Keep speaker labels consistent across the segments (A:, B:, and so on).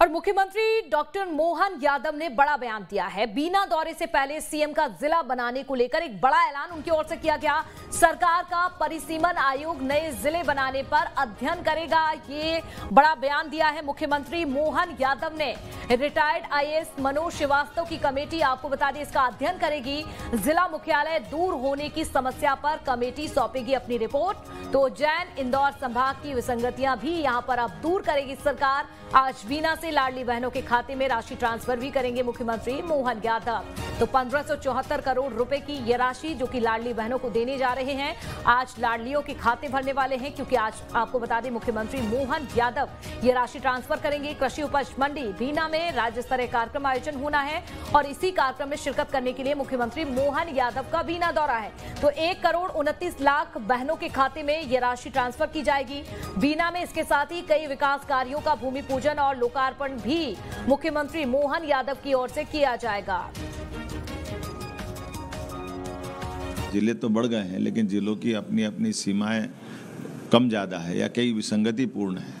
A: और मुख्यमंत्री डॉक्टर मोहन यादव ने बड़ा बयान दिया है। बीना दौरे से पहले सीएम का जिला बनाने को लेकर एक बड़ा ऐलान उनकी ओर से किया गया। सरकार का परिसीमन आयोग नए ज़िले बनाने पर अध्ययन करेगा। ये बड़ा बयान दिया है। मुख्यमंत्री मोहन यादव ने रिटायर्ड आईएएस मनोज श्रीवास्तव की कमेटी आपको बता दें, इसका अध्ययन करेगी। जिला मुख्यालय दूर होने की समस्या पर कमेटी सौंपेगी अपनी रिपोर्ट। तो जैन इंदौर संभाग की विसंगतियाँ भी यहाँ पर अब दूर करेगी सरकार। आज बीना से लाडली बहनों के खाते में राशि ट्रांसफ़र भी करेंगे मुख्यमंत्री मोहन यादव। तो पंद्रह करोड़ रुपए की यह राशि जो कि लाडली बहनों को देने जा रहे हैं, आज लाडलियों के खाते भरने वाले हैं, क्योंकि आज आपको बता दें मुख्यमंत्री मोहन यादव ये राशि ट्रांसफ़र करेंगे। कृषि उपज मंडी, बीना में राज्य स्तरीय कार्यक्रम आयोजन होना है और इसी कार्यक्रम में शिरकत करने के लिए मुख्यमंत्री मोहन यादव का बीना दौरा है। तो एक करोड़ उनतीस लाख बहनों के खाते में ये राशि ट्रांसफ़र की जाएगी। बीना में इसके साथ ही कई विकास कार्यों का भूमि पूजन और लोकार्पण भी मुख्यमंत्री मोहन यादव की ओर से किया जाएगा।
B: ज़िले तो बढ़ गए हैं, लेकिन जिलों की अपनी अपनी सीमाएँ कम ज़्यादा है या कई विसंगतिपूर्ण है।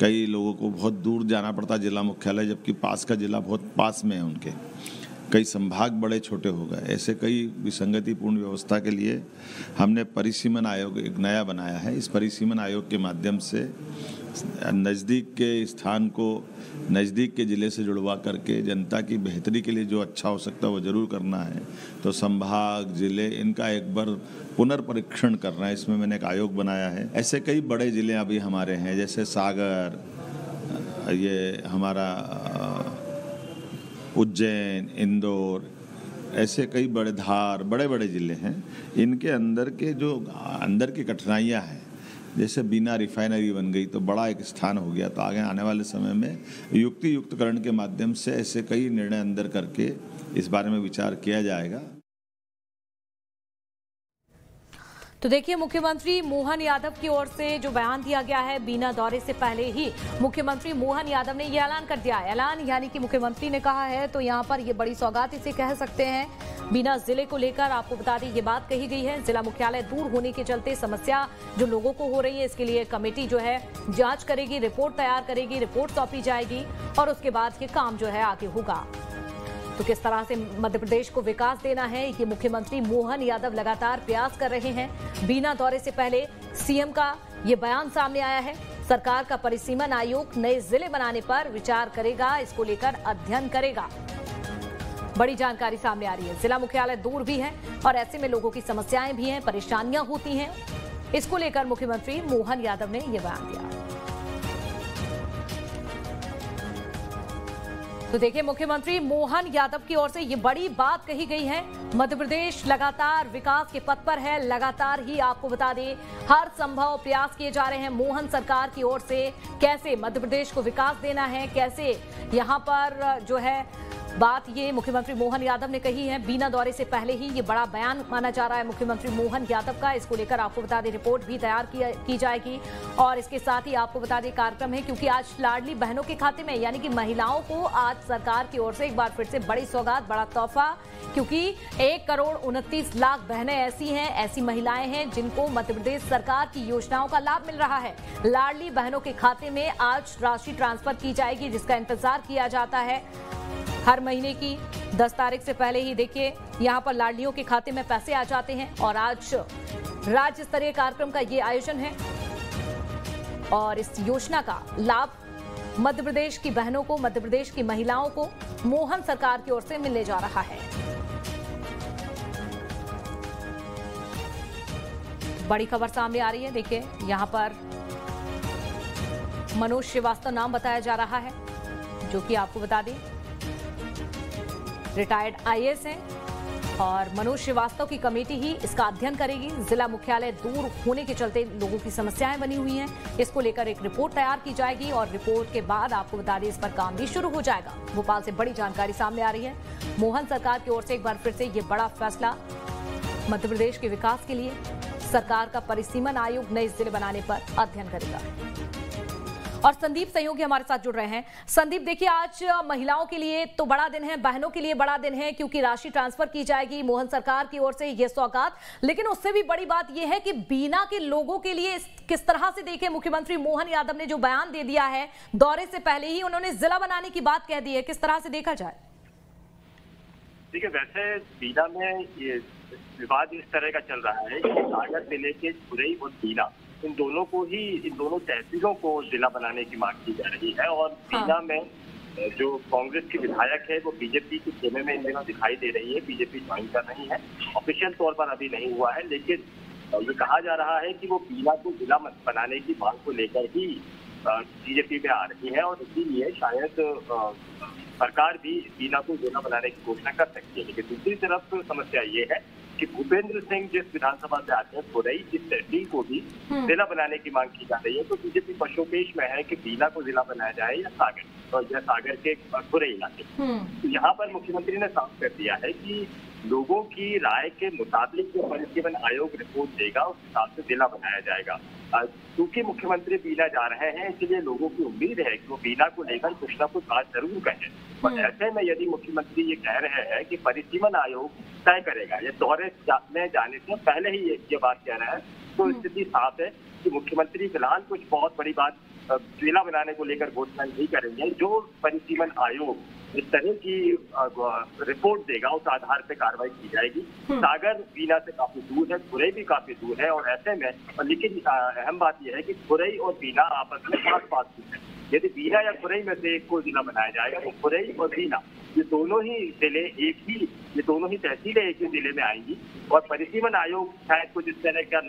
B: कई लोगों को बहुत दूर जाना पड़ता जिला मुख्यालय, जबकि पास का जिला बहुत पास में है उनके। कई संभाग बड़े छोटे हो गए। ऐसे कई विसंगतिपूर्ण व्यवस्था के लिए हमने परिसीमन आयोग एक नया बनाया है। इस परिसीमन आयोग के माध्यम से नज़दीक के स्थान को नज़दीक के ज़िले से जुड़वा करके जनता की बेहतरी के लिए जो अच्छा हो सकता है वो ज़रूर करना है तो संभाग, ज़िले इनका एक बार पुनर्परीक्षण करना है। इसमें मैंने एक आयोग बनाया है। ऐसे कई बड़े ज़िले अभी हमारे हैं, जैसे सागर, ये हमारा उज्जैन, इंदौर, ऐसे कई बड़े धार बड़े बड़े ज़िले हैं। इनके अंदर के जो, अंदर की कठिनाइयाँ हैं, जैसे बिना रिफाइनरी बन गई तो बड़ा एक स्थान हो गया। तो आगे आने वाले समय में युक्ति युक्तकरण के माध्यम से ऐसे कई निर्णय अंदर करके इस बारे में विचार किया जाएगा।
A: तो देखिए, मुख्यमंत्री मोहन यादव की ओर से जो बयान दिया गया है, बीना दौरे से पहले ही मुख्यमंत्री मोहन यादव ने यह ऐलान कर दिया ऐलान यानी कि मुख्यमंत्री ने कहा है तो यहाँ पर ये बड़ी सौगात इसे कह सकते हैं। बीना ज़िले को लेकर आपको बता दें, ये बात कही गई है, जिला मुख्यालय दूर होने के चलते समस्या जो लोगों को हो रही है, इसके लिए कमेटी जो है जाँच करेगी, रिपोर्ट तैयार करेगी, रिपोर्ट सौंपी जाएगी, और उसके बाद ये काम जो है आगे होगा। तो किस तरह से मध्य प्रदेश को विकास देना है? ये मुख्यमंत्री मोहन यादव लगातार प्रयास कर रहे हैं। बीना दौरे से पहले सीएम का ये बयान सामने आया है। सरकार का परिसीमन आयोग नए ज़िले बनाने पर विचार करेगा, इसको लेकर अध्ययन करेगा। बड़ी जानकारी सामने आ रही है। जिला मुख्यालय दूर भी है और ऐसे में लोगों की समस्याएँ भी हैं, परेशानियाँ होती हैं। इसको लेकर मुख्यमंत्री मोहन यादव ने यह बयान दिया। तो देखिए, मुख्यमंत्री मोहन यादव की ओर से ये बड़ी बात कही गई है। मध्य प्रदेश लगातार विकास के पथ पर है, लगातार ही आपको बता दें, हर संभव प्रयास किए जा रहे हैं मोहन सरकार की ओर से। कैसे मध्य प्रदेश को विकास देना है, कैसे यहाँ पर जो है बात ये मुख्यमंत्री मोहन यादव ने कही है। बीना दौरे से पहले ही ये बड़ा बयान माना जा रहा है। मुख्यमंत्री मोहन यादव का इसको लेकर आपको बता दें रिपोर्ट भी तैयार की, जाएगी। और इसके साथ ही आपको बता दें कार्यक्रम है क्योंकि आज लाडली बहनों के खाते में यानी कि महिलाओं को आज सरकार की ओर से एक बार फिर से बड़ी सौगात बड़ा तोहफा क्योंकि एक करोड़ उनतीस लाख बहनें ऐसी हैं ऐसी महिलाएँ हैं जिनको मध्य प्रदेश सरकार की योजनाओं का लाभ मिल रहा है। लाडली बहनों के खाते में आज राशि ट्रांसफ़र की जाएगी जिसका इंतज़ार किया जाता है। हर महीने की 10 तारीख से पहले ही देखिए, यहाँ पर लाडलियों के खाते में पैसे आ जाते हैं और आज राज्य स्तरीय कार्यक्रम का ये आयोजन है। और इस योजना का लाभ मध्य प्रदेश की बहनों को, मध्य प्रदेश की महिलाओं को मोहन सरकार की ओर से मिलने जा रहा है। बड़ी खबर सामने आ रही है, देखिए, यहाँ पर मनोज श्रीवास्तव नाम बताया जा रहा है, जो कि आपको बता दें रिटायर्ड आईएएस हैं और मनोज श्रीवास्तव की कमेटी ही इसका अध्ययन करेगी। जिला मुख्यालय दूर होने के चलते लोगों की समस्याएँ बनी हुई हैं। इसको लेकर एक रिपोर्ट तैयार की जाएगी और रिपोर्ट के बाद आपको बता दें इस पर काम भी शुरू हो जाएगा। भोपाल से बड़ी जानकारी सामने आ रही है। मोहन सरकार की ओर से एक बार फिर से ये बड़ा फैसला। मध्य प्रदेश के विकास के लिए सरकार का परिसीमन आयोग नए ज़िले बनाने पर अध्ययन करेगा। और संदीप सहयोगी हमारे साथ जुड़ रहे हैं। संदीप, देखिए, आज महिलाओं के लिए तो बड़ा दिन है, बहनों के लिए बड़ा दिन है, क्योंकि राशि ट्रांसफ़र की जाएगी मोहन सरकार की ओर से, यह सौगात। लेकिन उससे भी बड़ी बात यह है कि बीना के लोगों के लिए किस तरह से देखे मुख्यमंत्री मोहन यादव ने जो बयान दे दिया है, दौरे से पहले ही उन्होंने जिला बनाने की बात कह दी है, किस तरह से देखा जाए?
C: देखिए, वैसे बीना में विवाद इस तरह का चल रहा है कि सागर ज़िले के खुरई और बीना इन दोनों को ही इन दोनों तहसीलों को जिला बनाने की मांग की जा रही है और
A: हाँ।
C: बीना में जो कांग्रेस की विधायक है वो बीजेपी के खेमे में इन दिनों दिखाई दे रही है। बीजेपी ज्वाइन कर रही है। ऑफिशियल तौर पर अभी नहीं हुआ है लेकिन ये कहा जा रहा है कि वो बीना को जिला बनाने की मांग को लेकर ही बीजेपी में आ रही है और इसीलिए शायद सरकार भी बीना को जिला बनाने की घोषणा कर सकती है। लेकिन दूसरी तरफ़ समस्या ये है कि भूपेंद्र सिंह जिस विधानसभा से आते हो रही इस तहसील को भी
A: हम्म।
C: जिला बनाने की मांग की जा रही है तो बीजेपी पशुपेश में है कि बीला को जिला बनाया जाए या सागर या सागर के खुरई इलाके
A: हम्म।
C: यहाँ पर मुख्यमंत्री ने साफ़ कर दिया है कि लोगों की राय के मुताबिक जो परिसीमन आयोग रिपोर्ट देगा उस हिसाब से जिला बनाया जाएगा। क्योंकि मुख्यमंत्री बीना जा रहे हैं इसलिए लोगों की उम्मीद है कि वो बीना को लेकर कुछ ना कुछ बात ज़रूर कहें। और
A: हम्म।
C: ऐसे में यदि मुख्यमंत्री ये कह रहे हैं कि परिसीमन आयोग तय करेगा ये दौरे में जाने से पहले ही ये, ये बात कह रहे हैं तो स्थिति साफ़ है कि मुख्यमंत्री फ़िलहाल कुछ बहुत बड़ी बात जिला बनाने को लेकर घोषणा नहीं करेंगे। जो परिसीमन आयोग इस तरह की रिपोर्ट देगा उस आधार पे कार्रवाई की जाएगी। सागर बीना से काफ़ी दूर है खुरई भी काफ़ी दूर है और ऐसे में और लेकिन अहम बात यह है कि खुरई और बीना आपस में पास पास ही है। यदि बीना या खुरई में से एक को जिला बनाया जाएगा तो खुरई और बीना ये दोनों ही ज़िले एक ही ये दोनों ही तहसीलें एक ही ज़िले में आएँगी। और परिसीमन आयोग शायद कुछ इस तरह का